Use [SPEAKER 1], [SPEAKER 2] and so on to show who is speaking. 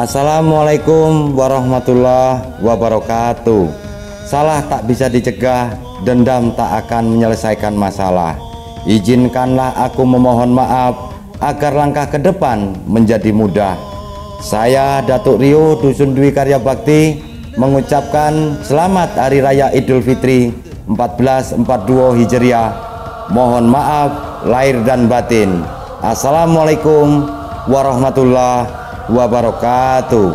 [SPEAKER 1] Assalamualaikum warahmatullahi wabarakatuh. Salah tak bisa dicegah, dendam tak akan menyelesaikan masalah. Izinkanlah aku memohon maaf agar langkah ke depan menjadi mudah. Saya Datuk Rio Dusun Dwi Karya Bakti mengucapkan selamat Hari Raya Idul Fitri 1442 Hijriah. Mohon maaf lahir dan batin. Assalamualaikum warahmatullahi wabarakatuh.